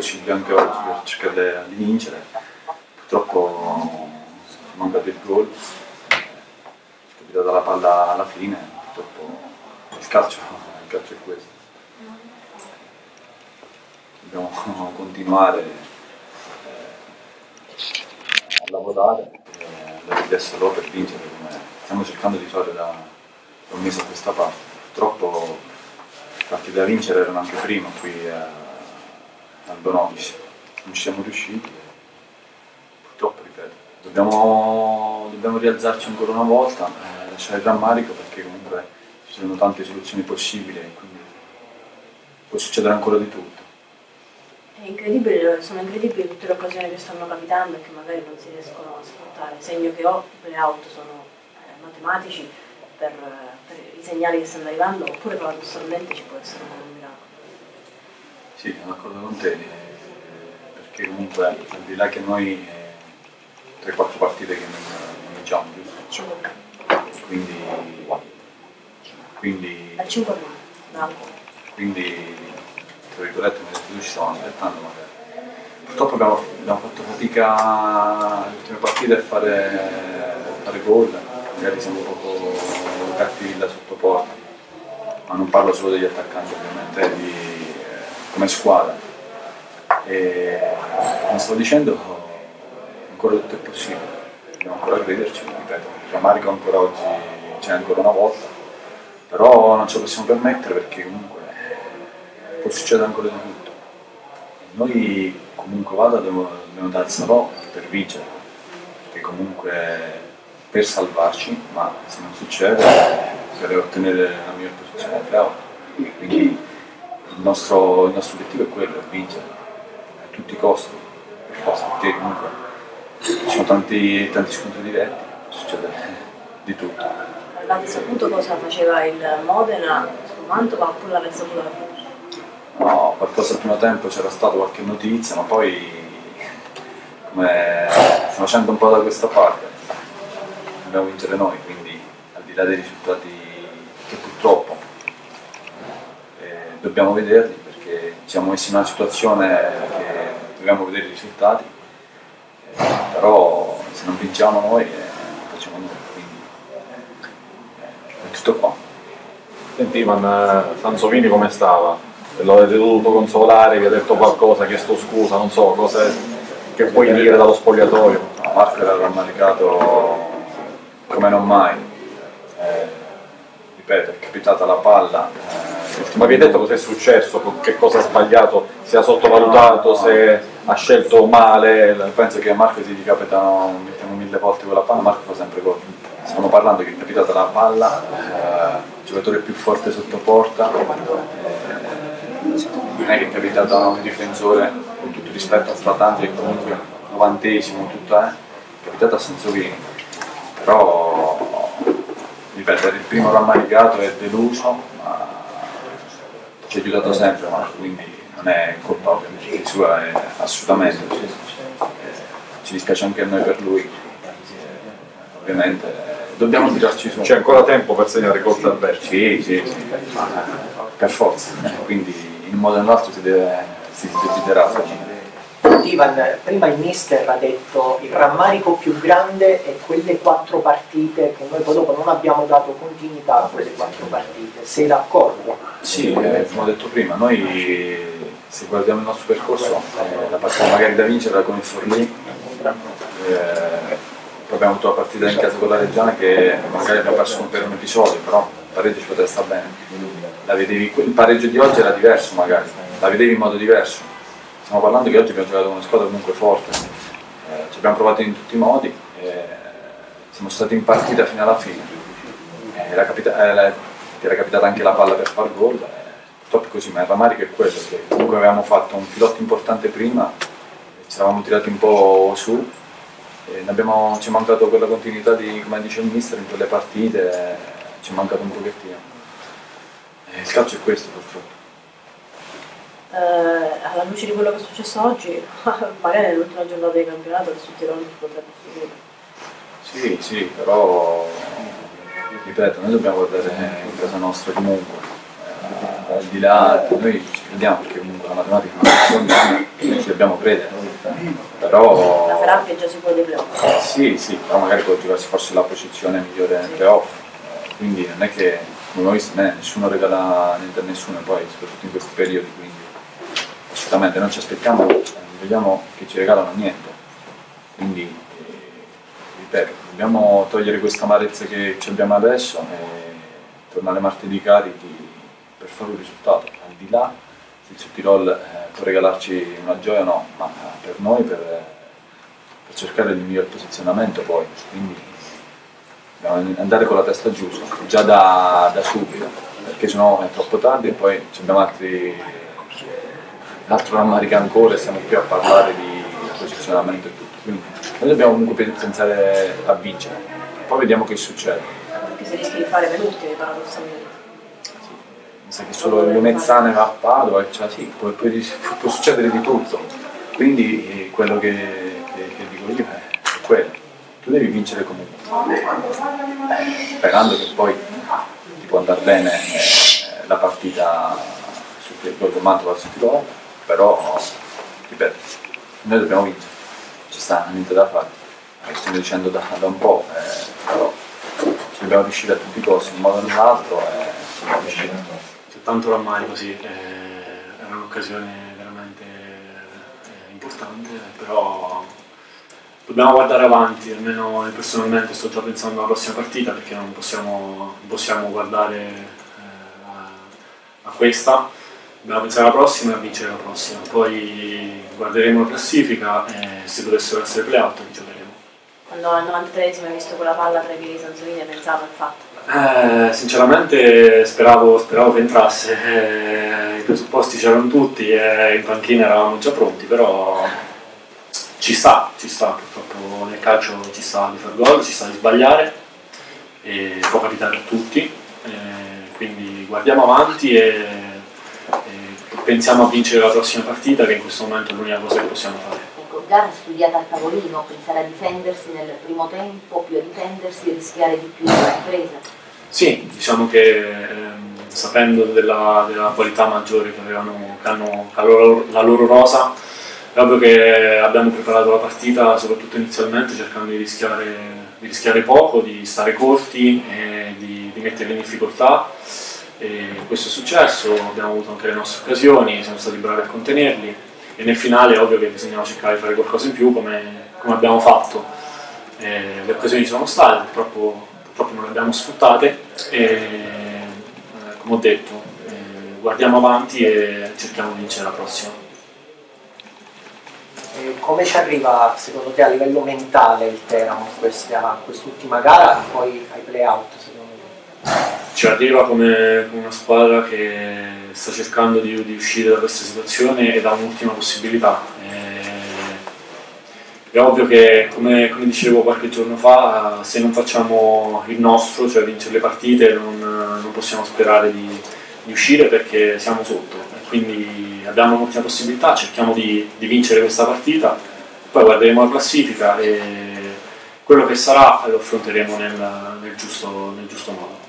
possibile anche oggi per cercare di vincere. Purtroppo è mancato il gol, è capitata la palla alla fine, purtroppo il calcio, il calcio è questo. Dobbiamo continuare eh, a lavorare, eh, da adesso per vincere come stiamo cercando di fare da, da un mese a questa parte. Purtroppo partite da vincere erano anche prima qui a, al Bonolis, non ci siamo riusciti. Purtroppo, ripeto, dobbiamo, dobbiamo rialzarci ancora una volta, eh, lasciare il rammarico perché comunque ci sono tante soluzioni possibili e quindi può succedere ancora di tutto. È incredibile, sono incredibili tutte le occasioni che stanno capitando e che magari non si riescono a sfruttare, segno che o le auto sono eh, matematici per, per, i segnali che stanno arrivando oppure paradossalmente ci può essere un miracolo. Sì, sono d'accordo con te, eh, perché comunque al di là che noi eh, 3-4 partite che non, vinciamo, giusto? Quindi, quindi, Al 5 no, quindi tra virgolette noi ci stavamo aspettando magari. Purtroppo abbiamo, abbiamo fatto fatica nelle ultime partite a fare, fare gol, magari siamo po' cattivi da sotto porta, ma non parlo solo degli attaccanti ovviamente, di, eh, come squadra. E come stavo dicendo, ancora tutto è possibile, dobbiamo ancora crederci, ripeto, il rammarico ancora oggi c'è ancora una volta, però non ce lo possiamo permettere perché comunque può succedere ancora di tutto. Noi comunque vada dobbiamo, dobbiamo darcelo per vincere, perché comunque per salvarci, ma se non succede per ottenere la miglior posizione playoff. Quindi il nostro, il nostro, obiettivo è quello, vincere a tutti i costi, per forza, perché comunque ci sono tanti, tanti scontri diretti, può succedere di tutto. Avete saputo cosa faceva il Modena sul Mantova oppure l'avete saputo alla fine? No, qualcosa al primo tempo c'era stata qualche notizia, ma poi come stiamo facendo un po' da questa parte, dobbiamo vincere noi, quindi al di là dei risultati che purtroppo dobbiamo vederli perché siamo messi in una situazione che dobbiamo vedere i risultati, eh, però se non vinciamo noi eh, facciamo noi, quindi eh, è tutto qua. Senti Ivan, Sansovini come stava? Lo avete dovuto consolare, vi ha detto qualcosa, ha chiesto scusa, non so, cose che puoi dire dallo spogliatoio? Marco era rammaricato come non mai. Eh, ripeto, è capitata la palla. Eh, Ma vi ha detto cosa è successo, che cosa ha sbagliato, se ha sottovalutato, se ha scelto male? Penso che a Marco si ricapitano, mettiamo mille volte quella palla, Marco fa sempre gol. Stiamo parlando che è capitata la palla, eh, il giocatore più forte sotto porta, eh, non è che è capitato a un difensore, con tutto rispetto a Fratanti che comunque novantesimo, tutto è, è capitato a Sansovini. Però, ripeto, il primo rammaricato e deluso, ci ha aiutato sempre Marco, quindi non è colpa ovviamente sua, è assolutamente. Ci dispiace anche a noi per lui, ovviamente dobbiamo tirarci su. C'è ancora tempo per segnare gol avversi? Sì, sì, sì, per forza, quindi in un modo o nell'altro si deve, si desidera. Ivan, prima il mister ha detto il rammarico più grande è quelle quattro partite che noi poi dopo non abbiamo dato continuità a quelle quattro partite. Sei d'accordo? Sì, eh, come ho detto prima, noi se guardiamo il nostro percorso, eh, la partita magari da vincere con il Forlì, eh, abbiamo avuto la partita in casa con la Reggiana che magari abbiamo perso per un episodio, però il pareggio ci poteva stare bene. Vedevi, il pareggio di oggi era diverso magari, la vedevi in modo diverso. Stiamo parlando che oggi abbiamo giocato con una squadra comunque forte, eh, ci abbiamo provato in tutti i modi, eh, siamo stati in partita fino alla fine. Eh, era capita- ti era capitata anche la palla per far gol, eh, purtroppo è così, ma il rammarico è quello, che comunque avevamo fatto un filotto importante prima, ci eravamo tirati un po' su, abbiamo, ci è mancato quella continuità di, come dice il mister, in quelle partite, eh, ci è mancato un pochettino. Il calcio è questo purtroppo. Eh, alla luce di quello che è successo oggi, magari nell'ultima giornata di campionato il Sudtirolo potrebbe finire. Sì, sì, però ripeto, noi dobbiamo guardare in casa nostra comunque. Eh, al di là, noi ci crediamo perché comunque la matematica non funziona, ci dobbiamo credere. Però... La Ferrari è già sicuro dei playoff. Sì, sì, però magari può giocarsi forse la posizione migliore nel playoff. Quindi non è che, come ho visto, né, nessuno regala niente a nessuno, poi soprattutto in questi periodi, quindi assolutamente non ci aspettiamo, eh, vediamo che ci regalano niente. Quindi, eh, ripeto, dobbiamo togliere questa amarezza che ci abbiamo adesso e tornare martedì carichi per fare un risultato. Al di là se il Sud eh, può regalarci una gioia o no, ma eh, per noi per, per cercare il miglior posizionamento poi. Quindi dobbiamo andare con la testa giusta, già da, da subito, perché sennò è troppo tardi e poi abbiamo altri, altro rammarico ancora e siamo qui a parlare di posizionamento e tutto. Quindi noi dobbiamo comunque pensare a vincere, poi vediamo che succede. Perché si rischia di fare penultimi paradossalmente. Mi sa che solo le mezzane va a Padova, cioè, sì, può, può, può, succedere di tutto. Quindi eh, quello che, che, che dico io è, quello tu devi vincere comunque, sperando che poi ti può andare bene eh, la partita sul del Mantova sul titolo, però ripeto, noi dobbiamo vincere, ci sta niente da fare, lo stiamo dicendo da, da un po', eh, però ci dobbiamo riuscire a tutti i costi, in un modo o nell'altro, e riuscire. C'è tanto rammarico, sì, eh, è un'occasione veramente eh, importante, però dobbiamo guardare avanti, almeno personalmente sto già pensando alla prossima partita perché non possiamo, possiamo guardare eh, a, a, questa, dobbiamo pensare alla prossima e a vincere la prossima, poi guarderemo la classifica e se dovessero essere playout li giocheremo. Quando al 93esimo hai visto quella palla tra i piedi di Sanzolini hai pensato al fatto? Eh, sinceramente speravo, speravo, che entrasse, eh, i presupposti c'erano tutti e in panchina eravamo già pronti, però ci sta, ci sta, purtroppo nel calcio ci sta di far gol, ci sta di sbagliare, può capitare a tutti, quindi guardiamo avanti e, e, pensiamo a vincere la prossima partita che in questo momento è l'unica cosa che possiamo fare. Ecco, gara studiata al tavolino, pensare a difendersi nel primo tempo, più a difendersi e rischiare di più la ripresa? Sì, diciamo che ehm, sapendo della, della, qualità maggiore che, avevano, che hanno la loro, la loro rosa, è ovvio che abbiamo preparato la partita soprattutto inizialmente cercando di rischiare, di rischiare poco, di stare corti e di, di metterli in difficoltà. E questo è successo, abbiamo avuto anche le nostre occasioni, siamo stati bravi a contenerli e nel finale è ovvio che bisognava cercare di fare qualcosa in più come, come abbiamo fatto. E le occasioni sono state, purtroppo, purtroppo, non le abbiamo sfruttate e eh, come ho detto eh, guardiamo avanti e cerchiamo di vincere la prossima. Come ci arriva secondo te a livello mentale il Teramo a quest'ultima gara e poi ai playout secondo te? Ci arriva come una squadra che sta cercando di, di uscire da questa situazione e dà un'ultima possibilità. Eh, è ovvio che, come, come, dicevo qualche giorno fa, se non facciamo il nostro, cioè vincere le partite, non, non possiamo sperare di, di uscire perché siamo sotto. Quindi abbiamo un'ultima possibilità, cerchiamo di, di, vincere questa partita, poi guarderemo la classifica e quello che sarà lo affronteremo nel, nel, giusto, nel giusto modo.